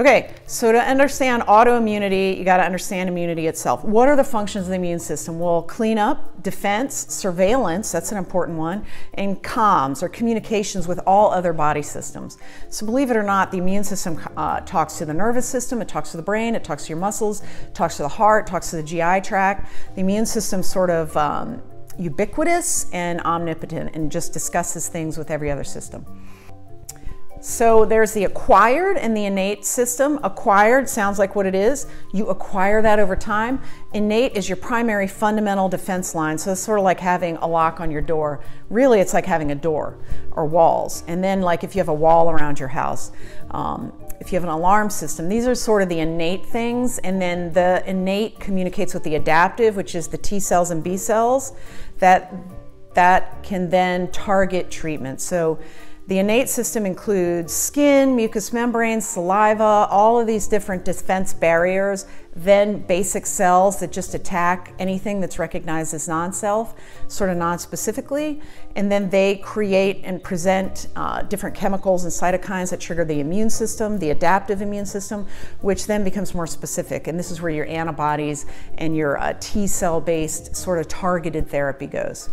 Okay, so to understand autoimmunity, you got to understand immunity itself. What are the functions of the immune system? Well, clean up, defense, surveillance, that's an important one, and comms or communications with all other body systems. So, believe it or not, the immune system uh, talks to the nervous system, it talks to the brain, it talks to your muscles, talks to the heart, talks to the GI tract. The immune system sort of um, ubiquitous and omnipotent and just discusses things with every other system. So there's the acquired and the innate system. Acquired sounds like what it is. You acquire that over time. Innate is your primary fundamental defense line. So it's sort of like having a lock on your door. Really, it's like having a door or walls. And then, like if you have a wall around your house, um, if you have an alarm system, these are sort of the innate things. And then the innate communicates with the adaptive, which is the T cells and B cells that that can then target treatment. So the innate system includes skin, mucous membranes, saliva, all of these different defense barriers, then basic cells that just attack anything that's recognized as non-self, sort of non-specifically, and then they create and present uh, different chemicals and cytokines that trigger the immune system, the adaptive immune system, which then becomes more specific. And this is where your antibodies and your uh, T cell based sort of targeted therapy goes.